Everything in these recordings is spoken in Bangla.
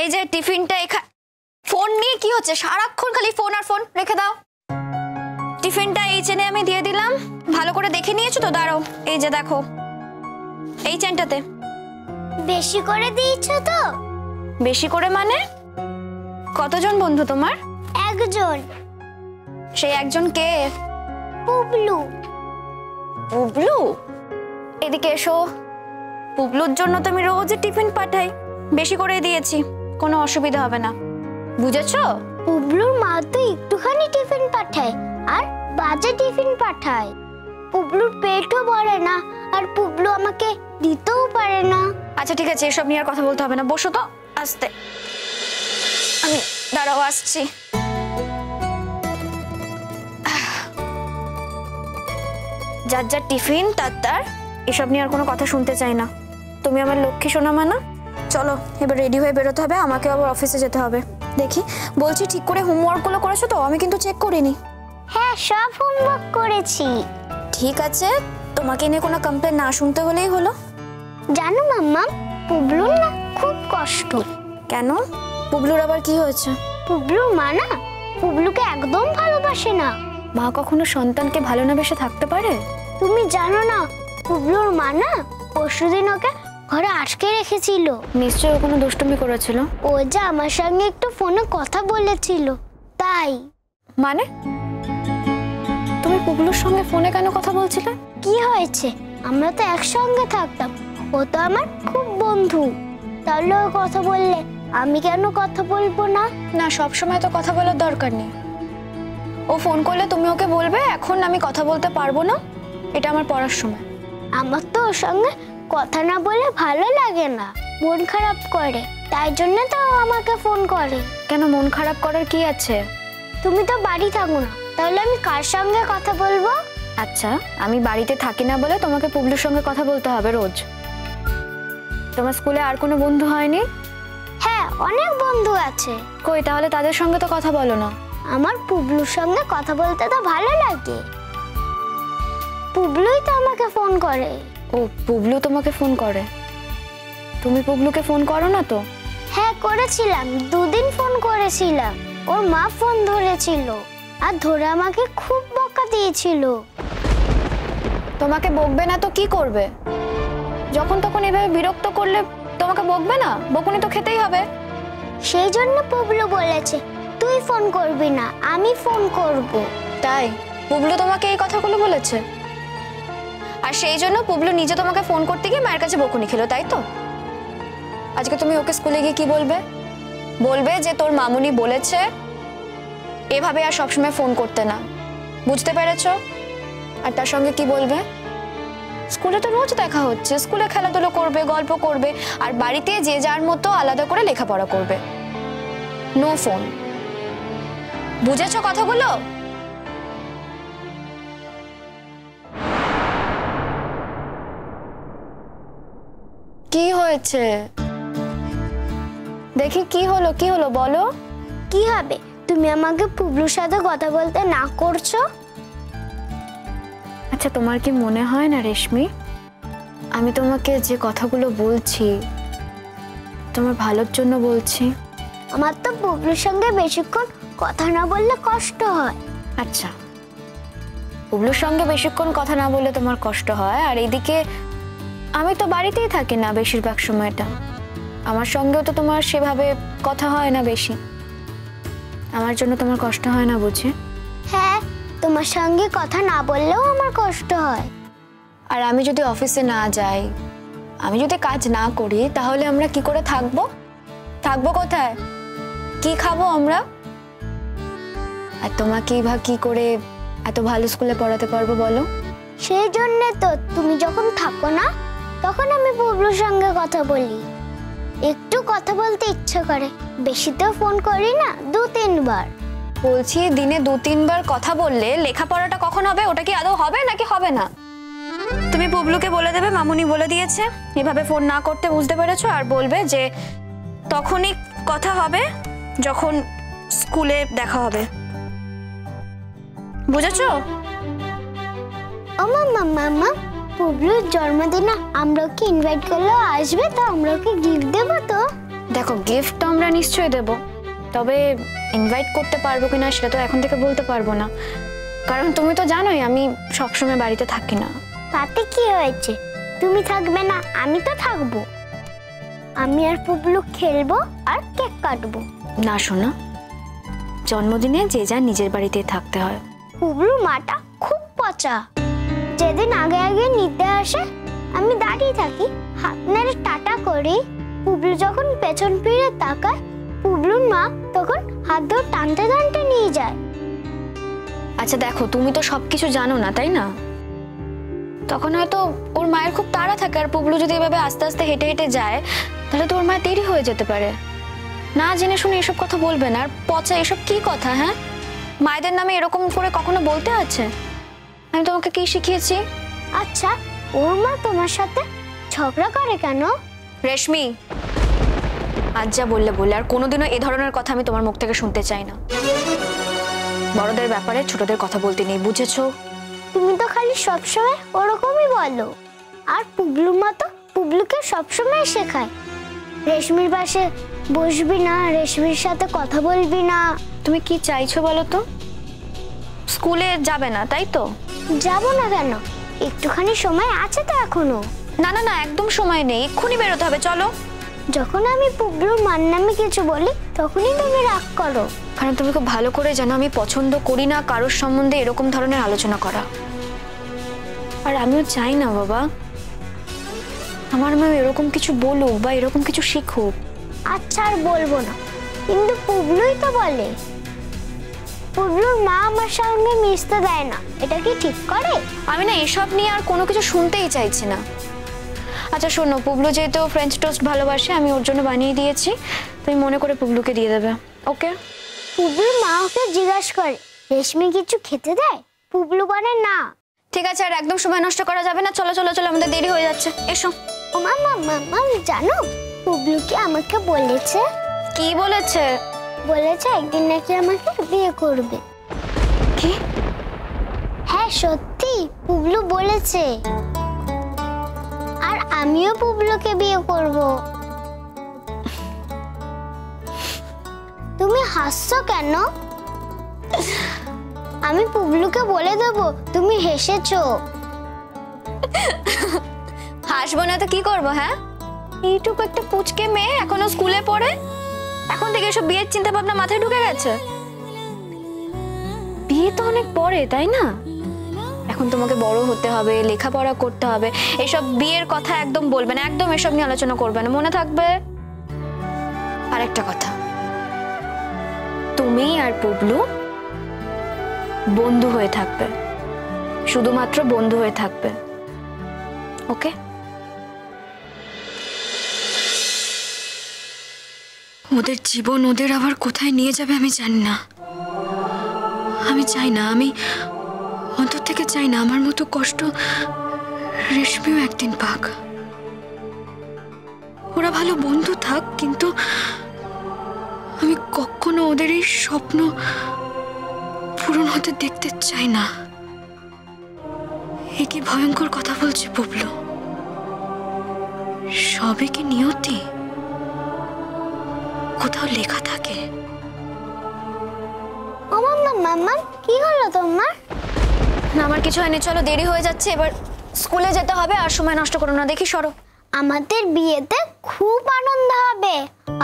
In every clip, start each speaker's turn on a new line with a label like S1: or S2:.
S1: এই যে টিফিনটা এখা ফোন নিয়ে কি হচ্ছে? সারাক্ষণ খালি ফোন আর ফোন রেখে দাও। টিফিনটা এই চেনে আমি দিয়ে দিলাম। ভালো করে দেখে নিয়েছো তো? দাঁড়াও। এই যে দেখো। এই চেনটাতে।
S2: বেশি করে দিয়েছ তো?
S1: বেশি করে মানে? কতজন বন্ধু তোমার?
S2: একজন।
S1: সেই একজন কে?
S2: পুবলু।
S1: পুবলু? এদিকে এসো। পুবলুর জন্য তো আমি রোজ টিফিন পাঠাই। বেশি করে দিয়েছি। কোনো অসুবিধা হবে না। বুঝেছ?
S2: পুবলুর মা তো একটুখানি টিফিন পাঠায় আর বাজে টিফিন পাঠায়। পুবলুর পেটও ভরে না আর পুবলু আমাকে দিতেও পারে না।
S1: আচ্ছা ঠিক আছে এসব নিয়ে আর কথা বলতে হবে না। বসো তো আসতে। আমি দাঁড়াও আসছি। যার যার টিফিন তার তার এসব নিয়ে আর কোনো কথা শুনতে চাই না। তুমি আমার লক্ষ্মী শোনা মানা চলো এবার রেডি হয়ে বেরোতে হবে আমাকে আবার অফিসে যেতে হবে। দেখি বলছি ঠিক করে হোমওয়ার্কগুলো করেছ তো? আমি কিন্তু চেক করিনি।
S2: হ্যাঁ সব হোমওয়ার্ক করেছি।
S1: ঠিক আছে তোমাকে নিয়ে কোনো কমপ্লেন না শুনতে হলেই হলো।
S2: জানো মাম্মা পুবলুর না খুব কষ্ট।
S1: কেন? পুবলুর আবার কি হয়েছে?
S2: পুবলুর মা না পুবলুকে একদম ভালোবাসে না।
S1: মা কখনো সন্তানকে ভালো না বেসে থাকতে পারে?
S2: তুমি জানো না পুবলুর মা না পরশুদিন ওকে ঘরে আটকে রেখেছিল।
S1: নিশ্চয়ই ও কোনো দুষ্টুমি করেছিল?
S2: ও যে আমার সঙ্গে একটু ফোনে কথা বলেছিল তাই।
S1: মানে? তুমি পুবলুর সঙ্গে ফোনে কেন কথা বলছিলে?
S2: কি হয়েছে? আমরা তো একসঙ্গে থাকতাম। ও তো আমার খুব বন্ধু। তাহলে ও কথা বললে আমি কেন কথা বলব না?
S1: না সব সময় তো কথা বলার দরকার নেই। ও ফোন করলে তুমি ওকে বলবে এখন আমি কথা বলতে পারব না? এটা আমার পড়ার সময়।
S2: আমার তো ওর সঙ্গে কথা না বলে ভালো লাগে না। মন খারাপ করে তাই জন্য তো আমাকে ফোন করে।
S1: কেন মন খারাপ করার কি আছে?
S2: তুমি তো বাড়ি থাকো না তাহলে আমি কার সঙ্গে কথা বলব?
S1: আচ্ছা আমি বাড়িতে থাকি না বলে তোমাকে পুবলুর সঙ্গে কথা বলতে হবে রোজ। তোমার স্কুলে আর কোনো বন্ধু হয়নি?
S2: হ্যাঁ অনেক বন্ধু আছে।
S1: কই তাহলে তাদের সঙ্গে তো কথা বলো না।
S2: আমার পুবলুর সঙ্গে কথা বলতে তো ভালো লাগে। পুবলুই তো আমাকে ফোন করে।
S1: ও পুবলু তোমাকে ফোন করে। তুমি পুবলুকে ফোন করো না তো?
S2: হ্যাঁ করেছিলাম। দুদিন ফোন করেছিলাম। ওর মা ফোন ধরেছিল। আর ধরে আমাকে খুব বকা দিয়েছিল।
S1: তোমাকে বকবে না তো কি করবে? যখন তখন এভাবে বিরক্ত করলে তোমাকে বকবে না? বকুনি তো খেতেই হবে।
S2: সেই জন্য পুবলু বলেছে তুই ফোন করবি না আমি ফোন করব।
S1: তাই? পুবলু তোমাকে এই কথাগুলো বলেছে? আর সেই জন্য পুবলু নিজে তোমাকে ফোন করতে গিয়ে মায়ের কাছে বকুনি খেলো, তাই তো? আজকে তুমি ওকে স্কুলে গিয়ে কি বলবে? বলবে যে তোর মামুনি বলেছে, এভাবে আর সবসময় ফোন করতে না। বুঝতে পেরেছ? আর তার সঙ্গে কি বলবে? স্কুলে তো রোজ দেখা হচ্ছে, স্কুলে খেলাধুলো করবে, গল্প করবে, আর বাড়িতে যে যার মতো আলাদা করে লেখাপড়া করবে। নো ফোন বুঝেছ কথাগুলো? হয়েছে। দেখি কি হলো কি হলো বলো।
S2: কি হবে? তুমি আমাকে পুবলুর সাথে কথা বলতে না করছ?
S1: আচ্ছা তোমার কি মনে হয় না রেশমি? আমি তোমাকে যে কথাগুলো বলছি তোমার ভালোর জন্য বলছি।
S2: আমার তো পুবলুর সঙ্গে বেশিক্ষণ কথা না বললে কষ্ট হয়।
S1: আচ্ছা। পুবলুর সঙ্গে বেশিক্ষণ কথা না বললে তোমার কষ্ট হয় আর এদিকে আমি তো বাড়িতেই থাকি না বেশিরভাগ সময়টা। আমার সঙ্গেও তো তোমার সেভাবে কথা হয় না বেশি। আমার জন্য তোমার কষ্ট হয় না বুঝে?
S2: হ্যাঁ তোমার সঙ্গে কথা না বললেও আমার কষ্ট হয়।
S1: আর আমি যদি অফিসে না যাই আমি যদি কাজ না করি তাহলে আমরা কি করে থাকব? থাকব কোথায়? কি খাব আমরা? আর তোমাকেই বা কি করে এত ভালো স্কুলে পড়াতে পারব বলো?
S2: সেই জন্য তো তুমি যখন থাকো না তখন আমি পুবলুর সঙ্গে কথা বলি। একটু কথা বলতে ইচ্ছে করে। বেশি তো ফোন করি না দু তিনবার।
S1: বলছি দিনে দু তিনবার কথা বললে লেখাপড়াটা কখন হবে? ওটা কি আদৌ হবে নাকি হবে না? তুমি পুবলুকে বলে দেবে মামুনি বলে দিয়েছে। এভাবে ফোন না করতে বুঝতে পেরেছ? আর বলবে যে তখনই কথা হবে যখন স্কুলে দেখা হবে। বুঝেছ?
S2: ও মাম্মা মাম্মা। পুবলুর জন্মদিনে আমরা ওকে ইনভাইট করলেও আসবে তো আমরা ওকে গিফট দেবো তো।
S1: দেখো গিফট তো আমরা নিশ্চয়ই দেব তবে ইনভাইট করতে পারব কিনা সেটা তো এখন থেকে বলতে পারব না। কারণ তুমি তো জানোই আমি সবসময় বাড়িতে থাকি না।
S2: তাতে কি হয়েছে? তুমি থাকবে না আমি তো থাকব। আমি আর পুবলু খেলব আর কেক কাটবো।
S1: না শোনা জন্মদিনে যে যার নিজের বাড়িতে থাকতে হয়।
S2: পুবলু মাটা খুব পচা। যেদিন আগে আগে নিতে আসে, আমি দাঁড়িয়ে থাকি। হাত নেড়ে টাটা করি পুবলু যখন পেছন ফিরে তাকায়, পুবলুর মা তখন হাত ধরে টানতে টানতে নিয়ে যায়।
S1: আচ্ছা দেখো, তুমি তো সবকিছু জানো না, তাই না? তখন হয়তো ওর মায়ের খুব তাড়া থাকে, আর পুবলু যদি এভাবে আস্তে আস্তে হেঁটে হেঁটে যায়, তাহলে তো ওর মায়ের দেরি হয়ে যেতে পারে। না জেনে শুনে এসব কথা বলবে না, আর পচা এসব কি কথা হ্যাঁ? মায়েদের নামে এরকম করে কখনো বলতে আছে? আমি তোমাকে কি শিখিয়েছি?
S2: আচ্ছা ওর মা তোমার সাথে ঝগড়া করে কেন?
S1: রেশমি আজ যা বললে বললে আর কোনোদিনও এ ধরনের কথা আমি তোমার মুখ থেকে শুনতে চাই না। বড়দের ব্যাপারে ছোটদের কথা বলতে নেই বুঝেছ?
S2: তুমি তো খালি সবসময় ওরকমই বলো। আর পুবলু মা তো পুবলুকে সবসময় শেখায়। রেশমির পাশে বসবি না রেশমির সাথে কথা বলবি না।
S1: তুমি কি চাইছো বলো তো? স্কুলে যাবে না তাই তো?
S2: যাব না কেন? একটুখানি সময় আছে তো এখনও।
S1: না না না একদম সময় নেই এক্ষুনি বেরোতে হবে চলো।
S2: যখন আমি পুবলুর মান নামে কিছু বলি তখনই তুমি রাগ করো।
S1: কারণ তুমি খুব ভালো করে জানো আমি পছন্দ করি না কারোর সম্বন্ধে এরকম ধরনের আলোচনা করা। আর আমিও চাই না বাবা। আমার মেয়ে এরকম কিছু বলুক বা এরকম কিছু শিখুক।
S2: আচ্ছা আর বলব না। কিন্তু পুবলুই তো বলে। পুবলুর মা আমার সঙ্গে মিশতে দেয় না। এটা কি ঠিক করে?
S1: আমি না এসব নিয়ে আর কোনো কিছু শুনতেই চাইছি না। আচ্ছা শোনো পুবলু যেহেতু ফ্রেঞ্চ টোস্ট ভালোবাসে আমি ওর জন্য বানিয়ে দিয়েছি। তুমি মনে করে পুবলুকে দিয়ে দেবে ওকে?
S2: পুবলুর মা ওকে জিজ্ঞাসা করে রেশমি কিছু খেতে দেয়? পুবলু বলে না।
S1: ঠিক আছে আর একদম সময় নষ্ট করা যাবে না। চলো চলো চলো আমাদের দেরি হয়ে যাচ্ছে। এসো।
S2: ও মামা মামা জানো পুবলু কি আমাকে বলেছে?
S1: কি বলেছে?
S2: বলেছে একদিন নাকি আমাকে বিয়ে করবে।
S1: কি?
S2: হ্যাঁ সত্যি পুবলু বলেছে। আর আমিও পুবলুকে বিয়ে করব। তুমি হাসছো কেন? আমি পুবলুকে বলে দেবো তুমি হেসেছো।
S1: হাসবো না তো কি করব হ্যাঁ? এইটুকু একটা পুচকে মেয়ে এখনও স্কুলে পড়ে? এখন থেকে এসব বিয়ের চিন্তা ভাবনা মাথায় ঢুকে গেছে? বিয়ে তো অনেক পরে, তাই না? এখন তোমাকে বড় হতে হবে, লেখাপড়া করতে হবে। এসব বিয়ের কথা একদম বলবে না, একদম এসব নিয়ে আলোচনা করবে না, মনে থাকবে? আরেকটা কথা। তুমি আর পুবলু বন্ধু হয়ে থাকবে। শুধুমাত্র বন্ধু হয়ে থাকবে। ওকে? ওদের জীবন ওদের আবার কোথায় নিয়ে যাবে আমি জানি না। আমি চাই না, আমি অন্তর থেকে চাই না, আমার মতো কষ্ট রেশমিও একদিন পাক। ওরা ভালো বন্ধু থাক, কিন্তু আমি কখনো ওদের এই স্বপ্ন পূরণ হতে দেখতে চাই না। এ কি ভয়ঙ্কর কথা বলছে বুবলু সবে কি নিয়তি? কোথাও লেখা থাকে।
S2: ও মাম্মা মাম্মা কি হলো তোমার?
S1: না আমার কিছু হয়নি। চলো দেরি হয়ে যাচ্ছে। এবার স্কুলে যেতে হবে আর সময় নষ্ট করো না। দেখি সরো।
S2: আমাদের বিয়েতে খুব আনন্দ হবে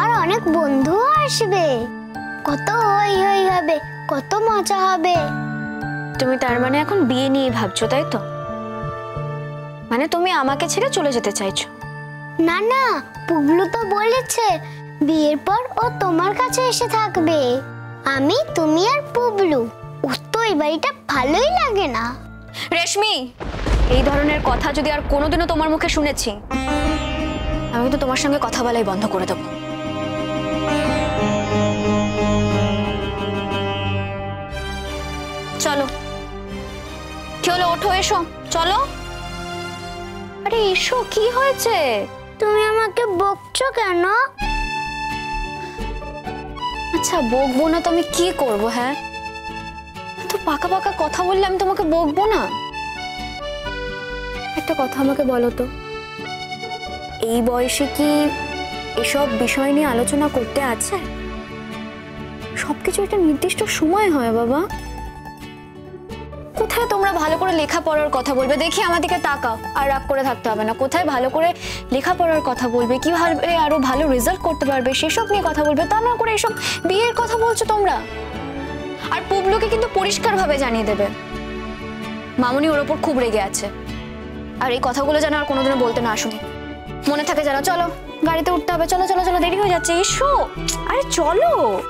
S2: আর অনেক বন্ধুও আসবে। কত হই হই হবে কত মজা হবে।
S1: তুমি তার মানে এখন বিয়ে নিয়ে ভাবছ তাই তো? মানে তুমি আমাকে ছেড়ে চলে যেতে চাইছো?
S2: না না পুবলু তো বলেছে বিয়ের পর ও তোমার কাছে এসে থাকবে। আমি তুমি আর পুবলু। ওর তো এই বাড়িটা ভালোই লাগে না।
S1: রেশমি এই ধরনের কথা যদি আর কোনোদিনও তোমার মুখে শুনেছি আমি তো তোমার সঙ্গে কথা বলাই বন্ধ করে দেবো। চলো। কি হলো? ওঠো এসো। চলো। আরে এসো কি হয়েছে?
S2: তুমি আমাকে বকছো কেন?
S1: আচ্ছা বকবো না তো আমি কি করব হ্যাঁ? তো পাকা পাকা কথা বললে আমি তোমাকে বকবো না? একটা কথা আমাকে বলো তো। এই বয়সে কি এসব বিষয় নিয়ে আলোচনা করতে আছে? সবকিছু একটা নির্দিষ্ট সময় হয়, বাবা। ভালো করে লেখাপড়ার কথা বলবে। দেখি আমার দিকে তাকাও। আর রাগ করে থাকতে হবে না। কোথায় ভালো করে লেখাপড়ার কথা বলবে? কীভাবে আরও ভালো রেজাল্ট করতে পারবে? সেসব নিয়ে কথা বলবে। তা না করে এসব বিয়ের কথা বলছো তোমরা। আর পুবলুকে কিন্তু পরিষ্কারভাবে জানিয়ে দেবে। মামুনি ওর ওপর খুব রেগে আছে। আর এই কথাগুলো যেন আর কোনোদিনও বলতে না শুনি। মনে থাকে যেন, চলো, গাড়িতে উঠতে হবে। চলো চলো চলো, দেরি হয়ে যাচ্ছে। এসো। আরে চলো।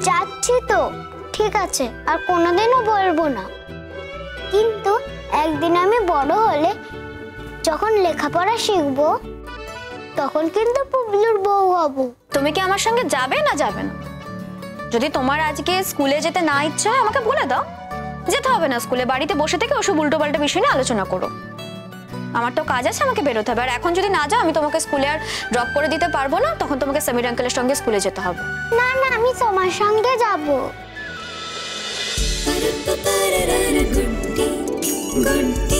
S2: যাচ্ছি তো। ঠিক আছে। আর কোনোদিনও বলব না। কিন্তু একদিন আমি বড় হলে যখন লেখাপড়া শিখব তখন কিন্তু পুবলুর বউ হব।
S1: তুমি কি আমার সঙ্গে যাবে না যাবে না? যদি তোমার আজকে স্কুলে যেতে না ইচ্ছা হয় আমাকে বলে দাও। যেতে হবে না স্কুলে বাড়িতে বসে থেকে ওসব উল্টো পাল্টা বিষয় নিয়ে আলোচনা করো। আমার তো কাজ আছে আমাকে বেরোতে হবে। আর এখন যদি না যাও আমি তোমাকে স্কুলে আর ড্রপ করে দিতে পারব না তখন তোমাকে সমীর আঙ্কেলের সঙ্গে স্কুলে যেতে হবে।
S2: না না আমি তোমার সঙ্গে যাব।
S3: good day.